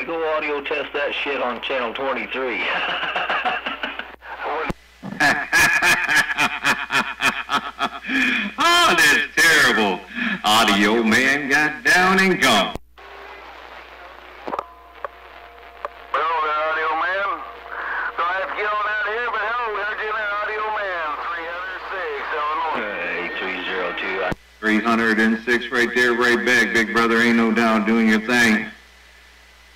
Yeah, go audio test that shit on channel 23. oh, that's terrible. Audio man got down and gone. Hello there, Audio Man. So I have to get on out of here, but hello, heard you there, Audio Man, 306, Illinois. hey, 302. 306 right there, right back. Big brother, ain't no doubt, doing your thing.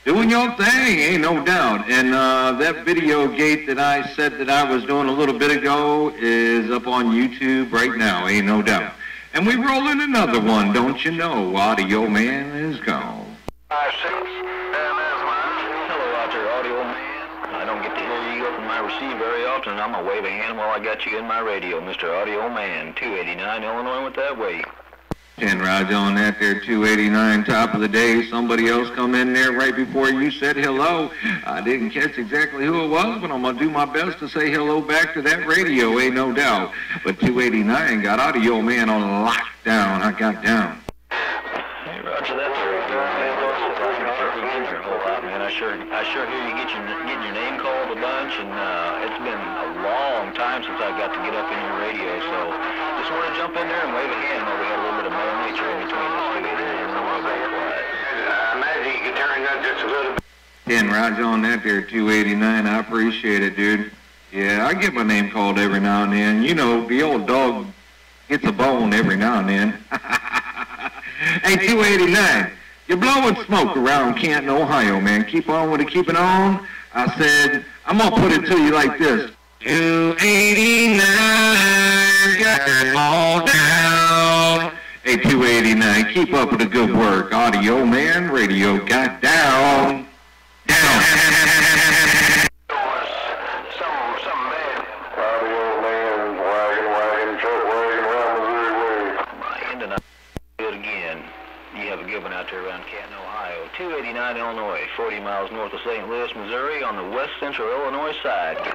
Doing your thing, ain't no doubt. And uh, that video gate that I said that I was doing a little bit ago is up on YouTube right now, ain't no doubt. And we rolling another one, don't you know? Audio man is gone. Five, six. Hello out there, audio man. I don't get to hear you open my receive very often. I'm going to wave a hand while I got you in my radio, Mr. Audio Man. 289 Illinois with that way. 10 rods on that there, 289, top of the day. Somebody else come in there right before you said hello. I didn't catch exactly who it was, but I'm going to do my best to say hello back to that radio, ain't no doubt. But 289 got out of your man on lockdown. I got down. Hey, Roger that. There. a whole lot, man. I sure, I sure hear you get your, getting your name called a bunch, and uh, it's been a long time since I got to get up in your radio. So just want to jump in there and wave a hand while we had a little bit of mother nature in between us two. And then we'll. I imagine you can turn that just a little bit. 10 rods on that there, 289. I appreciate it, dude. Yeah, I get my name called every now and then. You know, the old dog gets a bone every now and then. hey, 289. You're blowing smoke around Canton, Ohio, man. Keep on with it, keep it on. I said, I'm going to put it to you like this. 289, got all down. Hey, 289, keep up with the good work. Audio man, radio got down. Down. You have a good one out there around Canton, Ohio. 289 Illinois, 40 miles north of St. Louis, Missouri, on the west central Illinois side. Audio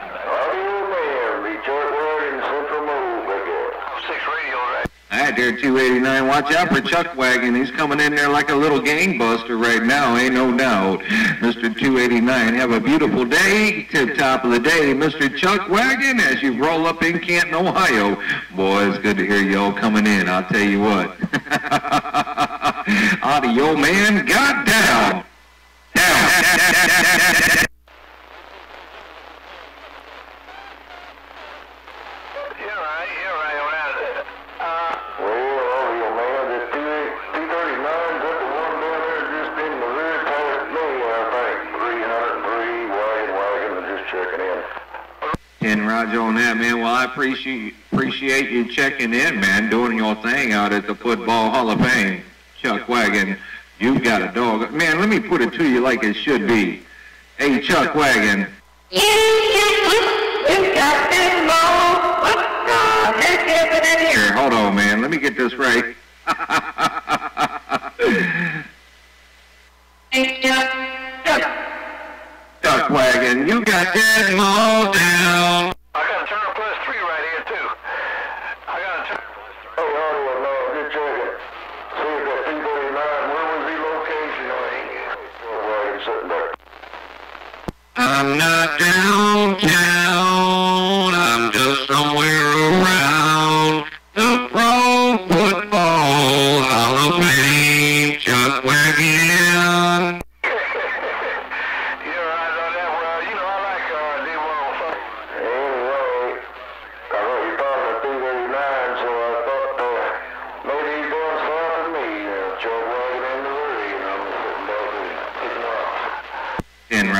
Man, the Chuck Wagon, central move, I guess. Oh, six radio, right? All right, there, 289. Watch out for Chuck Wagon. He's coming in there like a little gangbuster right now, ain't no doubt. Mr. 289, have a beautiful day. Tip top of the day, Mr. Chuck Wagon, as you roll up in Canton, Ohio. Boy, it's good to hear y'all coming in, I'll tell you what. Audio man, got down. Down. You're right, you're right on that. Uh, well, Audio Man, the 239's up the one down there just in Missouri past me, I think. 303, wagon, wagon, I'm just checking in. And Roger on that, man. Well, I appreciate appreciate you checking in, man, doing your thing out at the Football Hall of Fame. Chuck Wagon, you've got a dog. Man, let me put it to you like it should be. Hey, Chuck Wagon. Here, hold on, man. Let me get this right. Chuck Wagon, you got that all down. I got a Turner Plus 3 right here, too. I got a Turner Plus 3. Hey, Audio Man, just Yeah.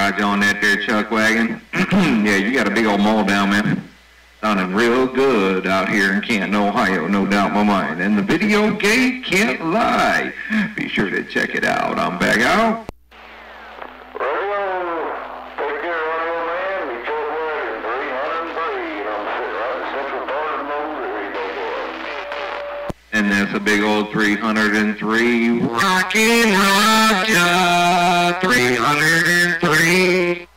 Roger on that there, Chuck Wagon. yeah, you got a big old mall down, man. Sounding real good out here in Canton, Ohio, no doubt in my mind. And the video game can't lie. Be sure to check it out. I'm back out. Radio, take care, Audio Man. The Chuck Wagon, 303, and I'm sitting right in the central part of Missouri, boy. And that's a big old 303. Rockin' Roger, uh, 303.